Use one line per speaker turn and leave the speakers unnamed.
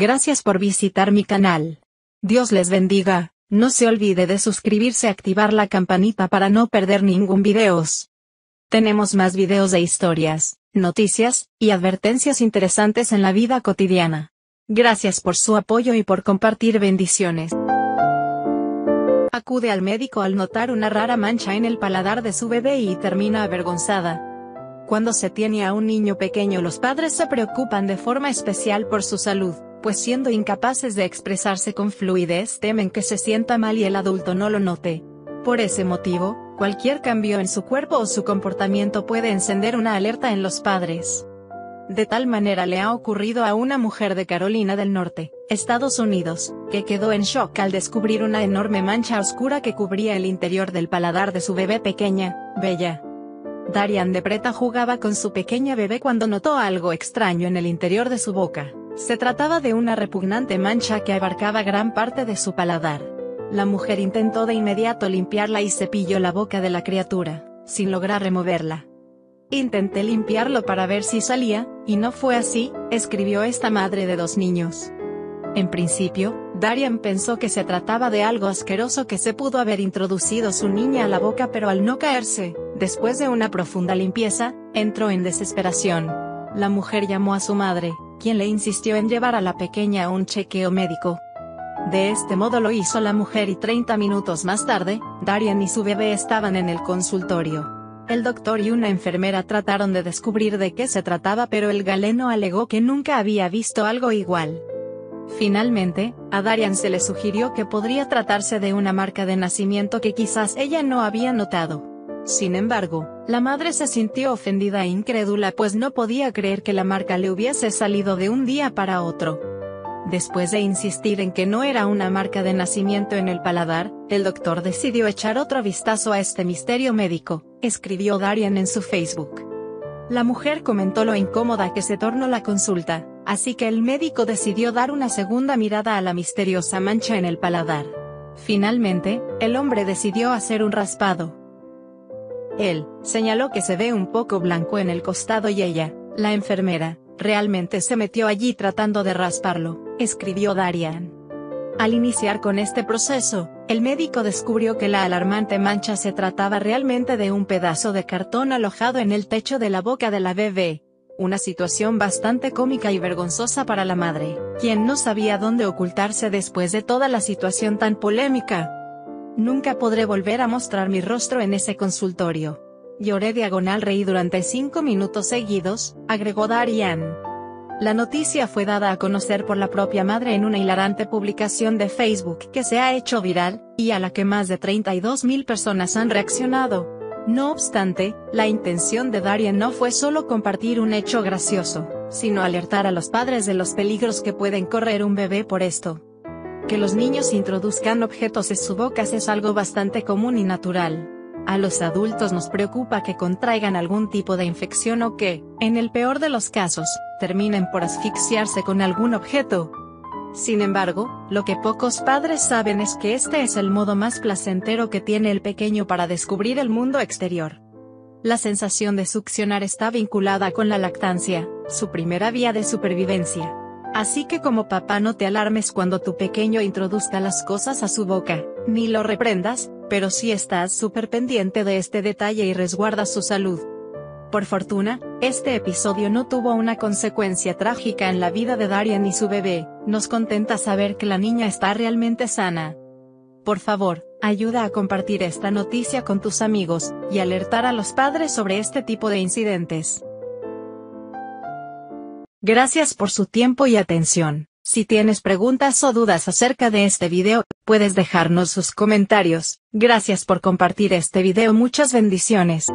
Gracias por visitar mi canal. Dios les bendiga, no se olvide de suscribirse y activar la campanita para no perder ningún videos. Tenemos más videos de historias, noticias, y advertencias interesantes en la vida cotidiana. Gracias por su apoyo y por compartir bendiciones. Acude al médico al notar una rara mancha en el paladar de su bebé y termina avergonzada. Cuando se tiene a un niño pequeño los padres se preocupan de forma especial por su salud, pues siendo incapaces de expresarse con fluidez temen que se sienta mal y el adulto no lo note. Por ese motivo, cualquier cambio en su cuerpo o su comportamiento puede encender una alerta en los padres. De tal manera le ha ocurrido a una mujer de Carolina del Norte, Estados Unidos, que quedó en shock al descubrir una enorme mancha oscura que cubría el interior del paladar de su bebé pequeña, Bella. Darian de Preta jugaba con su pequeña bebé cuando notó algo extraño en el interior de su boca. Se trataba de una repugnante mancha que abarcaba gran parte de su paladar. La mujer intentó de inmediato limpiarla y cepilló la boca de la criatura, sin lograr removerla. Intenté limpiarlo para ver si salía, y no fue así, escribió esta madre de dos niños. En principio, Darian pensó que se trataba de algo asqueroso que se pudo haber introducido su niña a la boca pero al no caerse, después de una profunda limpieza, entró en desesperación. La mujer llamó a su madre, quien le insistió en llevar a la pequeña a un chequeo médico. De este modo lo hizo la mujer y 30 minutos más tarde, Darian y su bebé estaban en el consultorio. El doctor y una enfermera trataron de descubrir de qué se trataba pero el galeno alegó que nunca había visto algo igual. Finalmente, a Darian se le sugirió que podría tratarse de una marca de nacimiento que quizás ella no había notado. Sin embargo, la madre se sintió ofendida e incrédula pues no podía creer que la marca le hubiese salido de un día para otro. Después de insistir en que no era una marca de nacimiento en el paladar, el doctor decidió echar otro vistazo a este misterio médico, escribió Darian en su Facebook. La mujer comentó lo incómoda que se tornó la consulta, así que el médico decidió dar una segunda mirada a la misteriosa mancha en el paladar. Finalmente, el hombre decidió hacer un raspado. Él, señaló que se ve un poco blanco en el costado y ella, la enfermera, realmente se metió allí tratando de rasparlo, escribió Darian. Al iniciar con este proceso, el médico descubrió que la alarmante mancha se trataba realmente de un pedazo de cartón alojado en el techo de la boca de la bebé, una situación bastante cómica y vergonzosa para la madre, quien no sabía dónde ocultarse después de toda la situación tan polémica. Nunca podré volver a mostrar mi rostro en ese consultorio. Lloré diagonal reí durante cinco minutos seguidos, agregó Darian. La noticia fue dada a conocer por la propia madre en una hilarante publicación de Facebook que se ha hecho viral, y a la que más de 32.000 personas han reaccionado. No obstante, la intención de Darian no fue solo compartir un hecho gracioso, sino alertar a los padres de los peligros que pueden correr un bebé por esto. Que los niños introduzcan objetos en su boca es algo bastante común y natural. A los adultos nos preocupa que contraigan algún tipo de infección o que, en el peor de los casos, terminen por asfixiarse con algún objeto, sin embargo, lo que pocos padres saben es que este es el modo más placentero que tiene el pequeño para descubrir el mundo exterior. La sensación de succionar está vinculada con la lactancia, su primera vía de supervivencia. Así que como papá no te alarmes cuando tu pequeño introduzca las cosas a su boca, ni lo reprendas, pero sí estás súper pendiente de este detalle y resguarda su salud. Por fortuna, este episodio no tuvo una consecuencia trágica en la vida de Darian y su bebé, nos contenta saber que la niña está realmente sana. Por favor, ayuda a compartir esta noticia con tus amigos, y alertar a los padres sobre este tipo de incidentes. Gracias por su tiempo y atención. Si tienes preguntas o dudas acerca de este video, puedes dejarnos sus comentarios. Gracias por compartir este video. Muchas bendiciones.